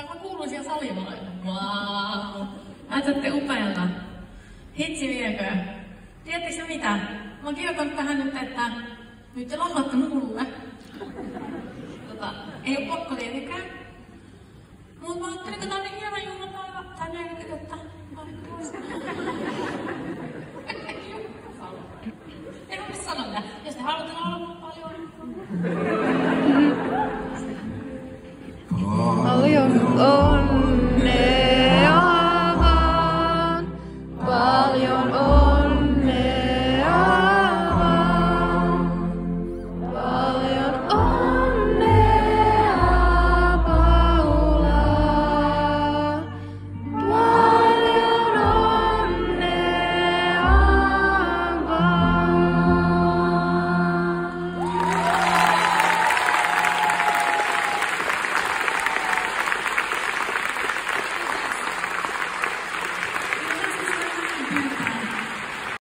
Varmaan kuuluu siellä salilla. Wow. Näytätte upealta. Hitsi viekö. Tiedättekö mitä? Mä oon kirjoittanut tähän nyt, että nyt te laulatte mulle. Tota, ei oo pakko tietenkään. Mut mä ajattelin, että tää on niin hieno juhlapäivä. Tänne ei kirjoittaa. Mä olin En ole sano mitään. Jos te haluatte laulaa paljon. Oh. Oh.